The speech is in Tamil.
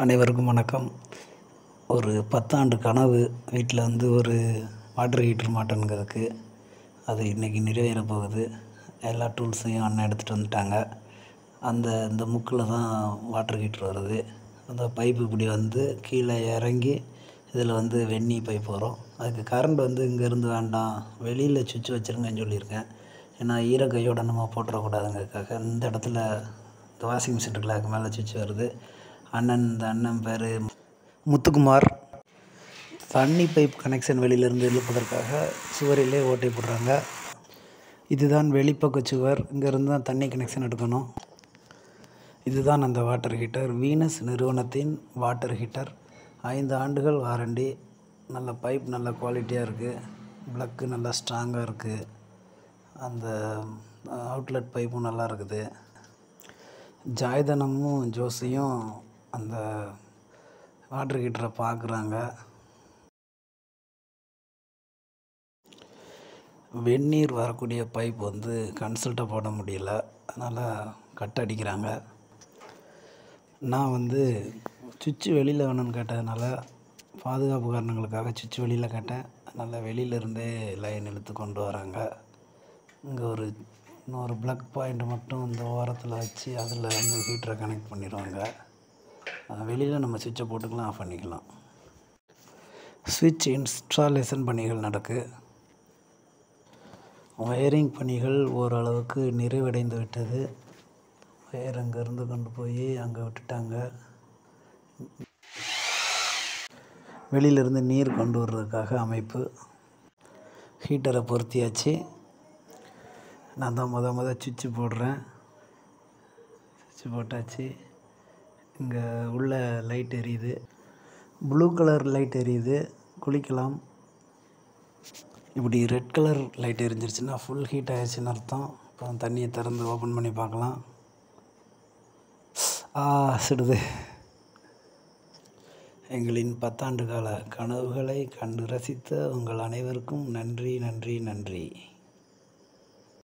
அனைவருக்கும் வணக்கம். ஒரு பத்தாண்டு கனவு வீட்டில் வந்து ஒரு வாட்டர் ஹீட்டர் மாட்டேங்கிறதுக்கு அது இன்றைக்கி நிறைவேற போகுது. எல்லா டூல்ஸையும் அண்ணன் எடுத்துகிட்டு வந்துட்டாங்க. அந்த இந்த முக்கில் தான் வாட்டர் ஹீட்டர் வருது. அந்த பைப்பு இப்படி வந்து கீழே இறங்கி இதில் வந்து வெந்நீர் பைப் வரும். அதுக்கு கரண்ட் வந்து இங்கேருந்து வேண்டாம். வெளியில் சுவிட்ச் வச்சுருங்கன்னு சொல்லியிருக்கேன். ஏன்னா ஈரக்கையோட நம்ம போட்டுறக்கூடாதுங்கிறதுக்காக இந்த இடத்துல இந்த வாஷிங் மிஷின் இருக்குல்ல அதுக்கு மேலே சுவிட்ச் வருது. அண்ணன் இந்த அண்ணன் பேர் முத்துக்குமார். தண்ணி பைப் கனெக்ஷன் வெளியிலேருந்து இழுப்பதற்காக சுவரிலே ஓட்டை போடுறாங்க. இதுதான் வெளிப்பக்க சுவர். இங்கேருந்து தான் தண்ணி கனெக்ஷன் எடுக்கணும். இதுதான் அந்த வாட்டர் ஹீட்டர். வீனஸ் நிறுவனத்தின் வாட்டர் ஹீட்டர். ஐந்து ஆண்டுகள் வாரண்டி. நல்ல பைப் நல்ல குவாலிட்டியாக இருக்குது ப்ளக்கு நல்லா ஸ்ட்ராங்காக இருக்குது அந்த அவுட்லெட் பைப்பும் நல்லா இருக்குது. ஜாய்தனமும் ஜோசியும் அந்த வாட்டர் ஹீட்டரை பார்க்குறாங்க. வெந்நீர் வரக்கூடிய பைப் வந்து கன்சல்ட்டாக போட முடியல. அதனால் கட் அடிக்கிறாங்க. நான் வந்து சுவிட்சு வெளியில் வேணும்னு கேட்டதுனால பாதுகாப்பு காரணங்களுக்காக சுவிட்சு வெளியில் கேட்டேன். அதனால் வெளியிலேருந்தே லைன் இழுத்து கொண்டு வராங்க. இங்கே ஒரு இன்னொரு ப்ளக் பாயிண்ட் மட்டும் இந்த ஓரத்தில் வச்சு அதில் வந்து ஹீட்டரை கனெக்ட் பண்ணிடுவாங்க. வெளியில் நம்ம சுவிட்சை போட்டுக்கலாம் ஆஃப் பண்ணிக்கலாம். சுவிட்ச் இன்ஸ்டாலேஷன் பணிகள் நடக்கு. ஒயரிங் பணிகள் ஓரளவுக்கு நிறைவடைந்து விட்டது. ஒயர் அங்கேருந்து கொண்டு போய் அங்கே விட்டுட்டாங்க. வெளியிலிருந்து நீர் கொண்டு வர்றதுக்காக அமைப்பு. ஹீட்டரை பொருத்தியாச்சு. நான் தான் முத முத சுவிட்சு போடுறேன். சுவிட்சு போட்டாச்சு. இங்கே உள்ள லைட் எரியுது. ப்ளூ கலர் லைட் எரியுது. குளிக்கலாம். இப்படி ரெட் கலர் லைட் எரிஞ்சிருச்சுன்னா ஃபுல் ஹீட் ஆயிடுச்சுன்னு அர்த்தம். இப்போ தண்ணியை திறந்து ஓப்பன் பண்ணி பார்க்கலாம். ஆ சிடுது. எங்களின் பத்தாண்டு கால கனவுகளை கண்டு ரசித்த உங்கள் அனைவருக்கும் நன்றி நன்றி நன்றி.